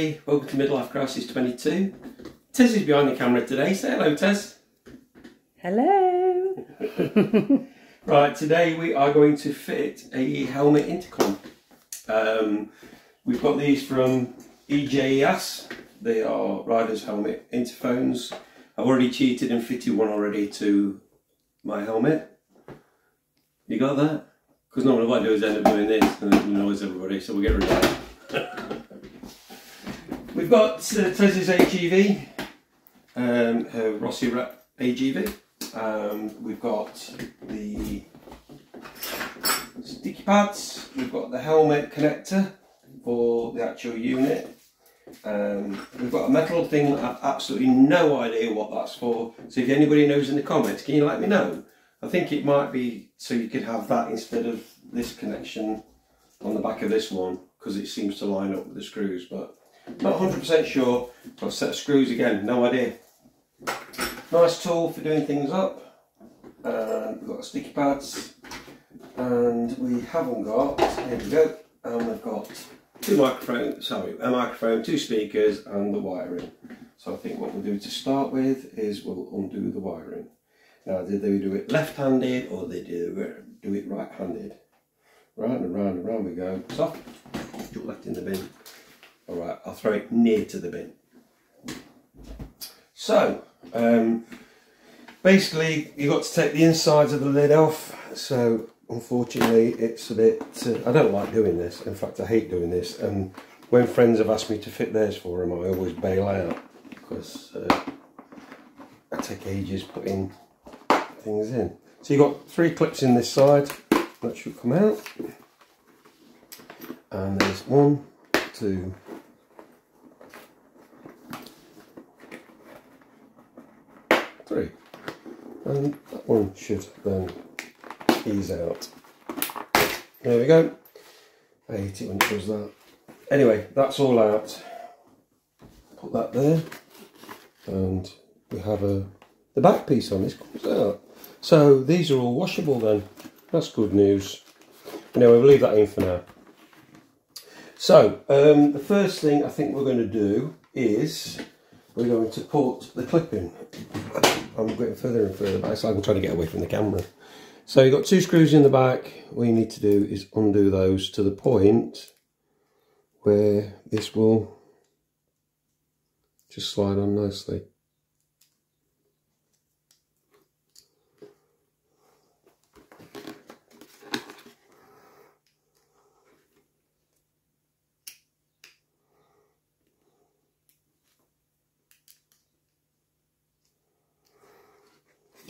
Everybody, welcome to Midlife Crisis 22. Tez is behind the camera today, say hello Tez. Hello. Right, today we are going to fit a helmet intercom. Um, we've got these from EJS, they are Riders Helmet Interphones. I've already cheated and fitted one already to my helmet. You got that? Because normally what I do is end up doing this and it annoys everybody, so we'll get rid of that. We've got uh, Tez's AGV, um, her Rossi Rep AGV. Um, we've got the sticky pads. We've got the helmet connector for the actual unit. Um, we've got a metal thing. I've absolutely no idea what that's for. So if anybody knows in the comments, can you let me know? I think it might be so you could have that instead of this connection on the back of this one because it seems to line up with the screws. But not 100% sure. Got a set of screws again, no idea. Nice tool for doing things up. And we've got sticky pads. And we haven't got, here we go, and we've got two microphones, sorry, a microphone, two speakers and the wiring. So I think what we'll do to start with is we'll undo the wiring. Now did they do it left-handed or they do it, do it right-handed? Round and round and round we go. Stop. Put left in the bin. Alright, I'll throw it near to the bin. So, um, basically you've got to take the insides of the lid off. So unfortunately it's a bit, uh, I don't like doing this. In fact, I hate doing this. And when friends have asked me to fit theirs for them, I always bail out because uh, I take ages putting things in. So you've got three clips in this side that should come out. And there's one, two, three. And that one should then ease out. There we go. I hate it when it does that. Anyway, that's all out. Put that there. And we have a the back piece on this comes out. So these are all washable then. That's good news. Anyway, we'll leave that in for now. So, um, the first thing I think we're going to do is we're going to put the clip in. I'm getting further and further back, so I'm trying to get away from the camera. So you've got two screws in the back. What you need to do is undo those to the point where this will just slide on nicely.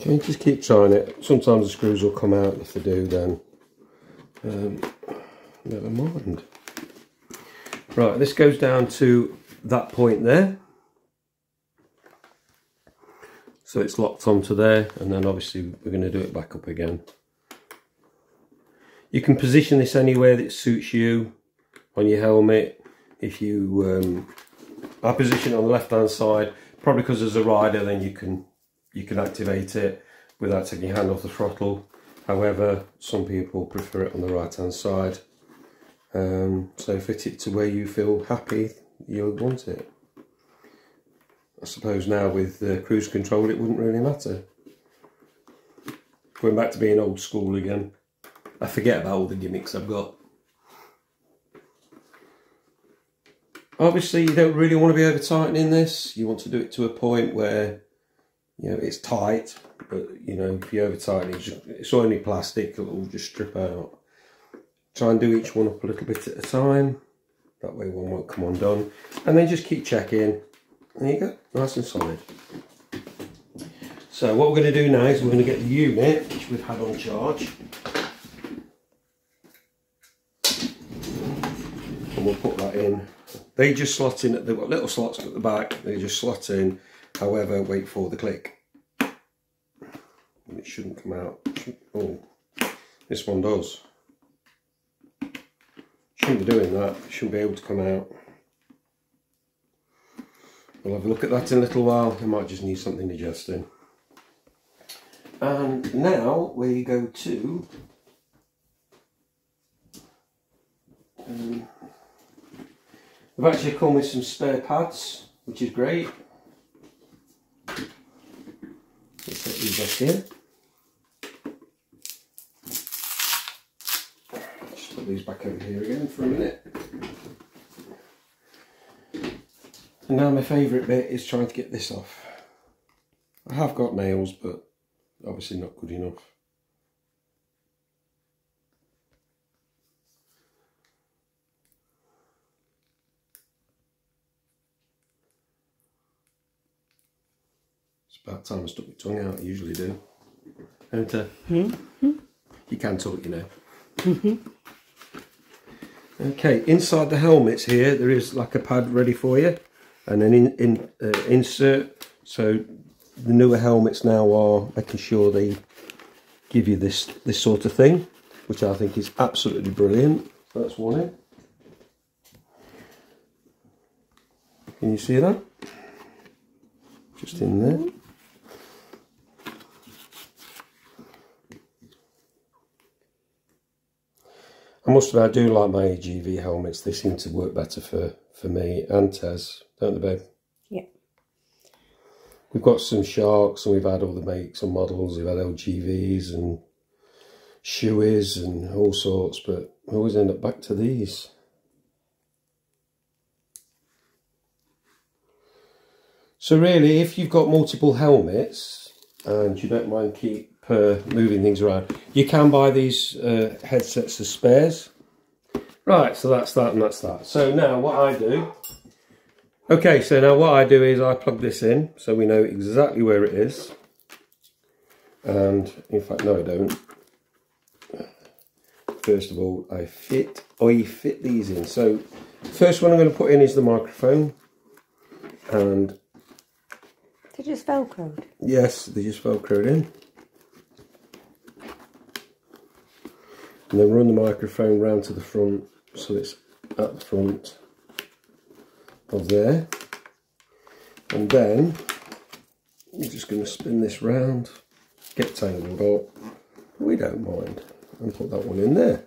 Okay, just keep trying it. Sometimes the screws will come out. If they do, then um, never mind. Right, this goes down to that point there. So it's locked onto there, and then obviously we're going to do it back up again. You can position this anywhere that suits you on your helmet. If you, um, I position it on the left hand side, probably because there's a rider, then you can you can activate it without taking your hand off the throttle. However, some people prefer it on the right hand side. Um, so fit it to where you feel happy you want it. I suppose now with uh, cruise control it wouldn't really matter. Going back to being old school again. I forget about all the gimmicks I've got. Obviously you don't really want to be over tightening this. You want to do it to a point where you know it's tight but you know if you over tighten it it's only plastic it'll just strip out. Try and do each one up a little bit at a time. That way one won't come undone. And then just keep checking. There you go nice and solid. So what we're going to do now is we're going to get the unit which we've had on charge. And we'll put that in. They just slot in they've got little slots at the back they just slot in However, wait for the click. And it shouldn't come out. Oh, this one does. Shouldn't be doing that. It shouldn't be able to come out. We'll have a look at that in a little while. It might just need something adjusting. And now we go to um, I've actually come with some spare pads, which is great. Put these back in. Just put these back over here again for a minute. And now my favourite bit is trying to get this off. I have got nails, but obviously not good enough. About time I stuck my tongue out, I usually do. Don't? Mm -hmm. You can talk, you know. Mm -hmm. Okay, inside the helmets here, there is like a pad ready for you and an in, in, uh, insert. So the newer helmets now are making sure they give you this, this sort of thing, which I think is absolutely brilliant. That's one in. Can you see that? Just in there. I must admit, I do like my AGV helmets. They seem to work better for, for me and Tez, don't they, babe? Yeah. We've got some Sharks and we've had all the makes and models. We've had LGVs and Shoeis and all sorts, but we always end up back to these. So really, if you've got multiple helmets and you don't mind keep per moving things around. You can buy these uh, headsets as spares. Right, so that's that and that's that. So now what I do, okay, so now what I do is I plug this in so we know exactly where it is. And in fact, no, I don't. First of all, I fit, I fit these in. So first one I'm going to put in is the microphone. And they just velcroed? Yes, they just velcroed in. And then run the microphone round to the front so it's at the front of there. And then I'm just going to spin this round get tangled up. We don't mind and put that one in there.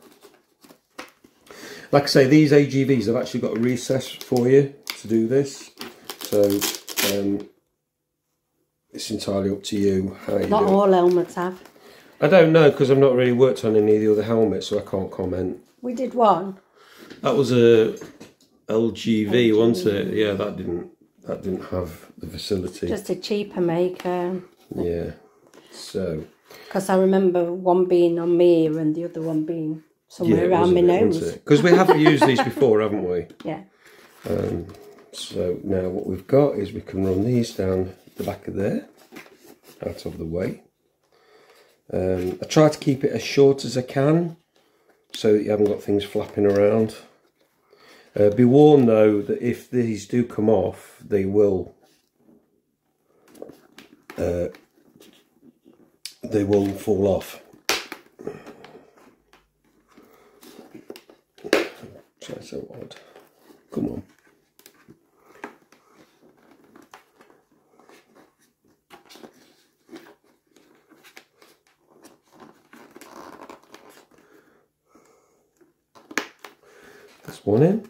Like I say these AGVs have actually got a recess for you to do this. So um, it's entirely up to you how you Not all helmets have I don't know because I've not really worked on any of the other helmets, so I can't comment. We did one. That was a LGV, LGV. wasn't it? Yeah, that didn't that didn't have the facility. Just a cheaper maker. Yeah. So. Because I remember one being on me and the other one being somewhere yeah, around my nose. Because we haven't used these before, haven't we? Yeah. Um, so now what we've got is we can run these down the back of there, out of the way. Um, I try to keep it as short as I can so that you haven't got things flapping around. Uh, be warned though that if these do come off, they will uh, they will fall off. Try so odd. Come on. One in.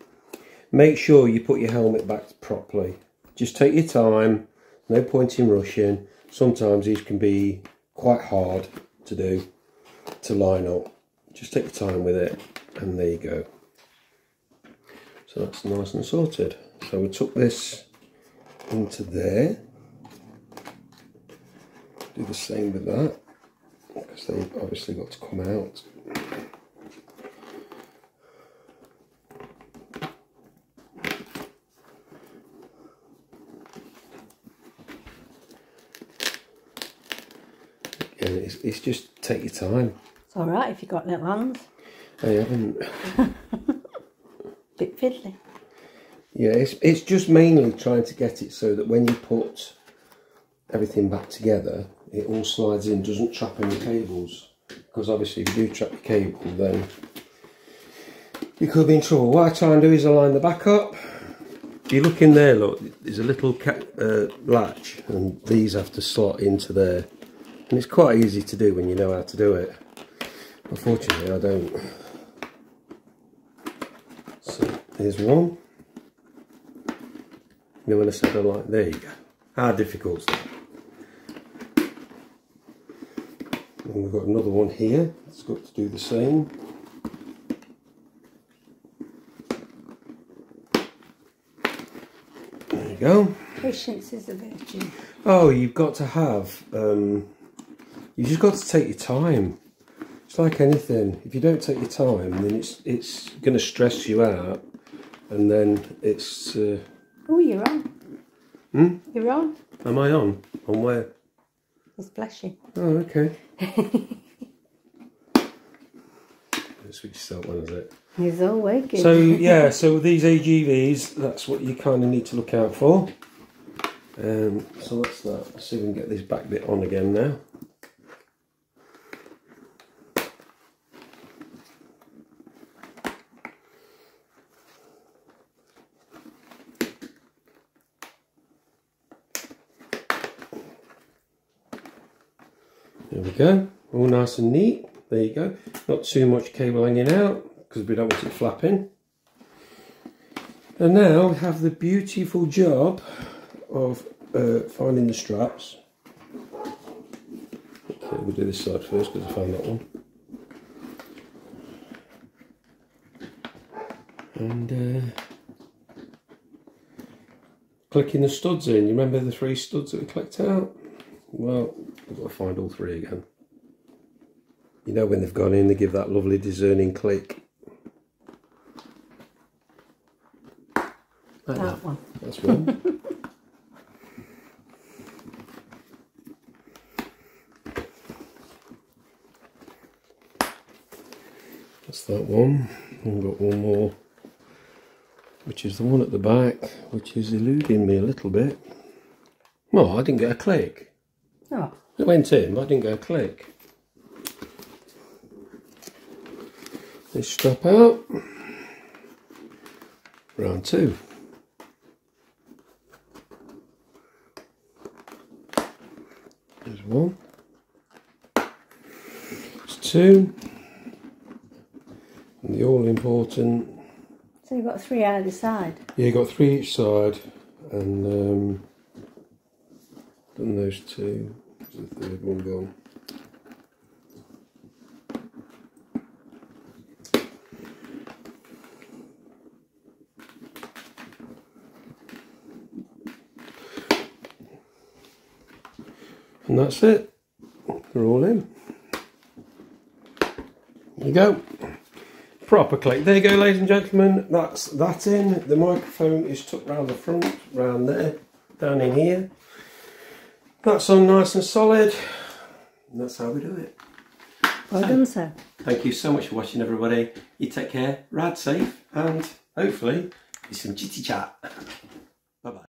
Make sure you put your helmet back properly. Just take your time, no point in rushing. Sometimes these can be quite hard to do, to line up. Just take your time with it and there you go. So that's nice and sorted. So we took this into there. Do the same with that because they've obviously got to come out. It's, it's just take your time. It's all right if you've got little hands. I haven't. Bit fiddly. Yeah, it's, it's just mainly trying to get it so that when you put everything back together, it all slides in, doesn't trap any cables. Because obviously if you do trap the cable, then you could be in trouble. What I try and do is align the back up. If you look in there, look, there's a little uh, latch and these have to slot into there. And it's quite easy to do when you know how to do it. Unfortunately, I don't. So, here's one. You know when I said I like, there you go. How difficult's that? And we've got another one here. It's got to do the same. There you go. Patience is a virtue. Oh, you've got to have. Um, you just got to take your time. It's like anything. If you don't take your time, then it's it's going to stress you out, and then it's. Uh, Oh, you're on. Hmm? You're on. am I on? On where? It's flashing. Oh, okay. Switch start one, is it? He's all waking. So yeah, so these AGVs, that's what you kind of need to look out for. Um, so that's that. Let's see if we can get this back bit on again now. Go, all nice and neat. There you go. Not too much cable hanging out because we don't want it flapping. And now we have the beautiful job of uh, finding the straps. Okay, we'll do this side first because I found that one. And uh, clicking the studs in. You remember the three studs that we clicked out? Well, we've got to find all three again. You know when they've gone in, they give that lovely discerning click. Like that. that one. That's one. That's that one. We've got one more, which is the one at the back, which is eluding me a little bit. Well, I didn't get a click. Oh, It went in, but I didn't go click. This strap out. Round two. There's one. There's two. And the all important. so you've got three either side. Yeah, you got three each side, and um, done those two. Third one gone. And that's it. They're all in. There you go. Proper click. There you go, ladies and gentlemen. That's that in. The microphone is tucked round the front, round there, down in here. That's on nice and solid. And that's how we do it. Well done, sir. Thank you so much for watching, everybody. You take care, ride safe, and hopefully, do some chitty chat.